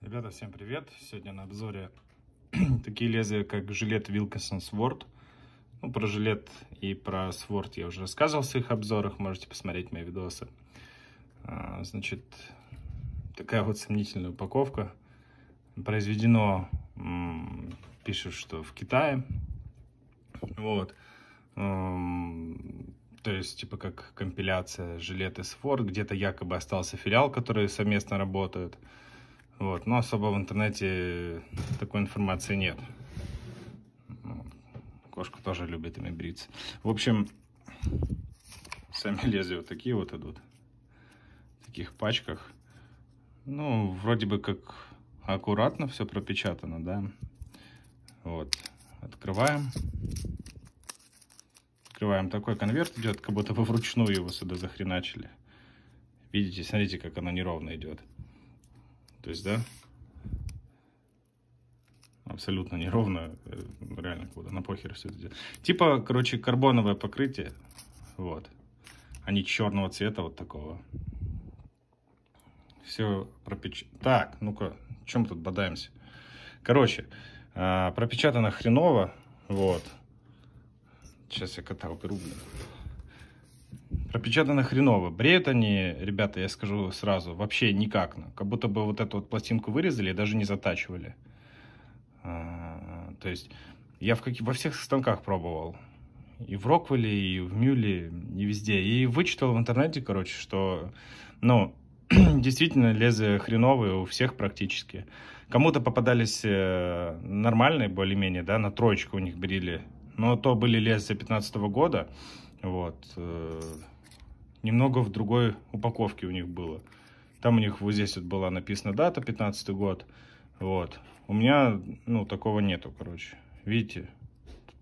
Ребята, всем привет! Сегодня на обзоре такие лезвия, как жилет Wilkinson Sword. Ну, про жилет и про Sword я уже рассказывал в своих обзорах, можете посмотреть мои видосы. А, значит, такая вот сомнительная упаковка. Произведено, пишут, что в Китае. Вот. То есть, типа, как компиляция жилет и Sword. Где-то якобы остался филиал, который совместно работает. Вот, но особо в интернете такой информации нет. Ну, кошка тоже любит ими бриться. В общем, сами лезвия вот такие вот идут. В таких пачках. Ну, вроде бы как аккуратно все пропечатано, да. Вот, открываем. Открываем, такой конверт идет, как будто бы вручную его сюда захреначили. Видите, смотрите, как оно неровно идет. То есть, да, абсолютно неровно, э, реально куда на похер все это делать. Типа, короче, карбоновое покрытие, вот, а не черного цвета вот такого. Все пропеч... Так, ну-ка, чем тут бодаемся? Короче, а, пропечатано хреново, вот. Сейчас я кота уберу, блин. Пропечатано хреново. Бреют они, ребята, я скажу сразу, вообще никак. Как будто бы вот эту вот пластинку вырезали и даже не затачивали. А, то есть я в каких, во всех станках пробовал. И в Роквелле, и в Мюле, и везде. И вычитал в интернете, короче, что, ну, действительно лезвия хреновые у всех практически. Кому-то попадались э, нормальные более-менее, да, на троечку у них брили. Но то были лезвия 15 -го года. Вот. Немного в другой упаковке у них было. Там у них вот здесь вот была написана дата, 15 год. Вот. У меня, ну, такого нету, короче. Видите?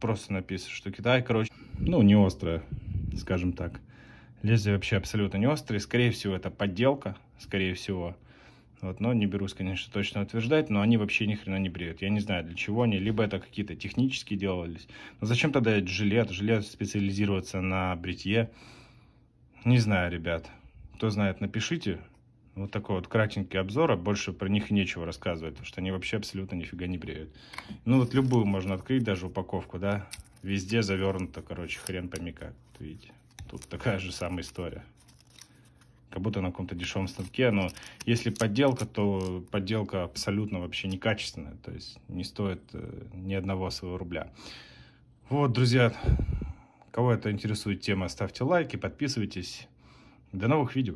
просто написано, что Китай, короче, ну, не острое, скажем так. Лезвие вообще абсолютно не острое. Скорее всего, это подделка, скорее всего. Вот, но не берусь, конечно, точно утверждать, но они вообще ни хрена не бреют. Я не знаю, для чего они. Либо это какие-то технические делались. Но зачем тогда жилет? Жилет специализироваться на бритье. Не знаю, ребят. Кто знает, напишите. Вот такой вот кратенький обзор, а больше про них нечего рассказывать, потому что они вообще абсолютно нифига не бреют. Ну вот любую можно открыть, даже упаковку, да. Везде завернуто, короче, хрен пойми как. Видите, тут такая же самая история как будто на каком-то дешевом станке. Но если подделка, то подделка абсолютно вообще некачественная. То есть не стоит э, ни одного своего рубля. Вот, друзья, кого это интересует тема, ставьте лайки, подписывайтесь. До новых видео.